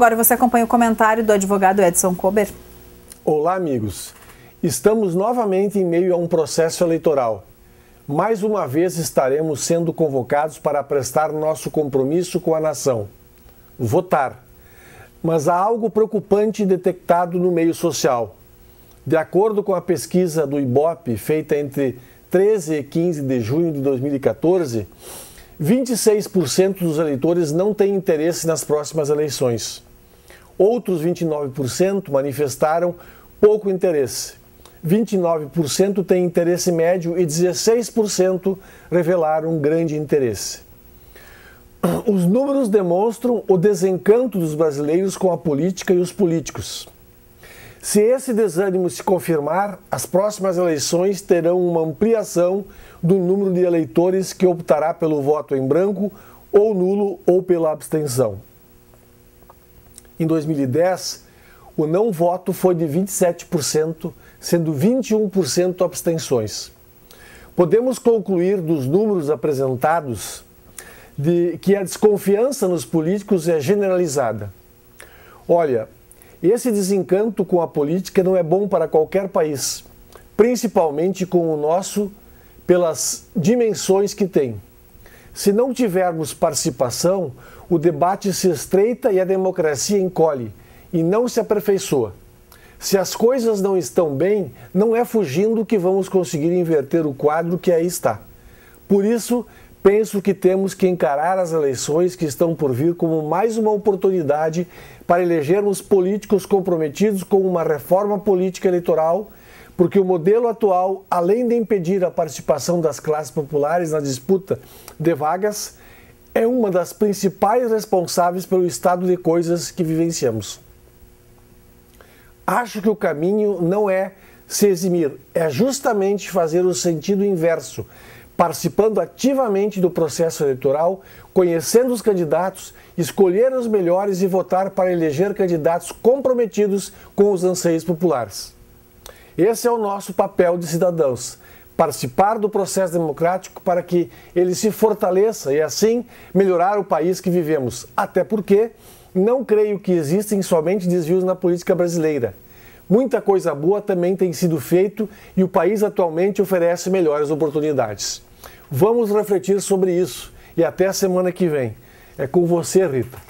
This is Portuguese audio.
Agora você acompanha o comentário do advogado Edson Kober. Olá, amigos. Estamos novamente em meio a um processo eleitoral. Mais uma vez estaremos sendo convocados para prestar nosso compromisso com a nação. Votar. Mas há algo preocupante detectado no meio social. De acordo com a pesquisa do IBOP, feita entre 13 e 15 de junho de 2014, 26% dos eleitores não têm interesse nas próximas eleições. Outros 29% manifestaram pouco interesse. 29% têm interesse médio e 16% revelaram grande interesse. Os números demonstram o desencanto dos brasileiros com a política e os políticos. Se esse desânimo se confirmar, as próximas eleições terão uma ampliação do número de eleitores que optará pelo voto em branco ou nulo ou pela abstenção. Em 2010, o não voto foi de 27%, sendo 21% abstenções. Podemos concluir dos números apresentados de que a desconfiança nos políticos é generalizada. Olha, esse desencanto com a política não é bom para qualquer país, principalmente com o nosso, pelas dimensões que tem. Se não tivermos participação, o debate se estreita e a democracia encolhe e não se aperfeiçoa. Se as coisas não estão bem, não é fugindo que vamos conseguir inverter o quadro que aí está. Por isso, penso que temos que encarar as eleições que estão por vir como mais uma oportunidade para elegermos políticos comprometidos com uma reforma política eleitoral, porque o modelo atual, além de impedir a participação das classes populares na disputa de vagas, é uma das principais responsáveis pelo estado de coisas que vivenciamos. Acho que o caminho não é se eximir, é justamente fazer o sentido inverso participando ativamente do processo eleitoral, conhecendo os candidatos, escolher os melhores e votar para eleger candidatos comprometidos com os anseios populares. Esse é o nosso papel de cidadãos. Participar do processo democrático para que ele se fortaleça e assim melhorar o país que vivemos. Até porque não creio que existem somente desvios na política brasileira. Muita coisa boa também tem sido feito e o país atualmente oferece melhores oportunidades. Vamos refletir sobre isso e até a semana que vem. É com você, Rita.